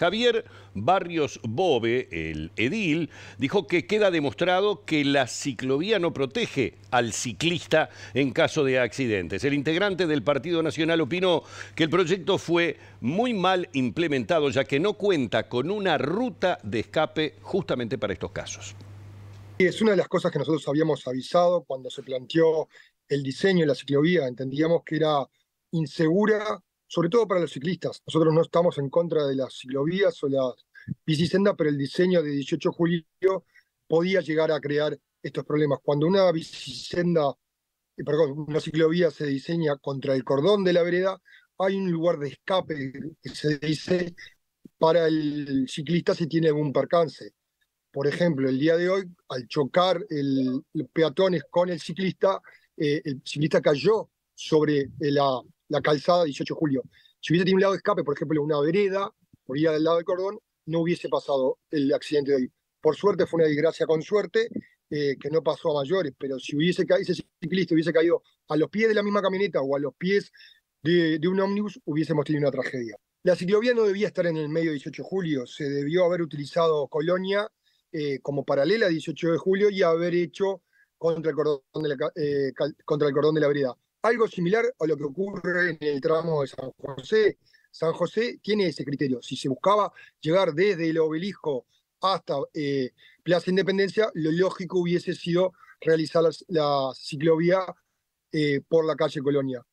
Javier Barrios Bobe, el edil, dijo que queda demostrado que la ciclovía no protege al ciclista en caso de accidentes. El integrante del Partido Nacional opinó que el proyecto fue muy mal implementado ya que no cuenta con una ruta de escape justamente para estos casos. Es una de las cosas que nosotros habíamos avisado cuando se planteó el diseño de la ciclovía. Entendíamos que era insegura sobre todo para los ciclistas. Nosotros no estamos en contra de las ciclovías o las bicisendas, pero el diseño de 18 de julio podía llegar a crear estos problemas. Cuando una bicisenda, eh, perdón, una ciclovía se diseña contra el cordón de la vereda, hay un lugar de escape que se dice para el ciclista si tiene algún percance. Por ejemplo, el día de hoy, al chocar el, los peatones con el ciclista, eh, el ciclista cayó sobre la, la calzada 18 de julio. Si hubiese tenido un lado de escape, por ejemplo, una vereda, por ir del lado del cordón, no hubiese pasado el accidente de hoy. Por suerte fue una desgracia con suerte, eh, que no pasó a mayores, pero si hubiese caído, ese ciclista hubiese caído a los pies de la misma camioneta o a los pies de, un ómnibus, hubiésemos tenido una tragedia. La ciclovía no debía estar en el medio 18 de julio, se debió haber utilizado Colonia eh, como paralela a 18 de julio y haber hecho contra el cordón de la, eh, contra el cordón de la vereda algo similar a lo que ocurre en el tramo de San José. San José tiene ese criterio. Si se buscaba llegar desde el obelisco hasta eh, Plaza Independencia, lo lógico hubiese sido realizar la, ciclovía eh, por la calle Colonia.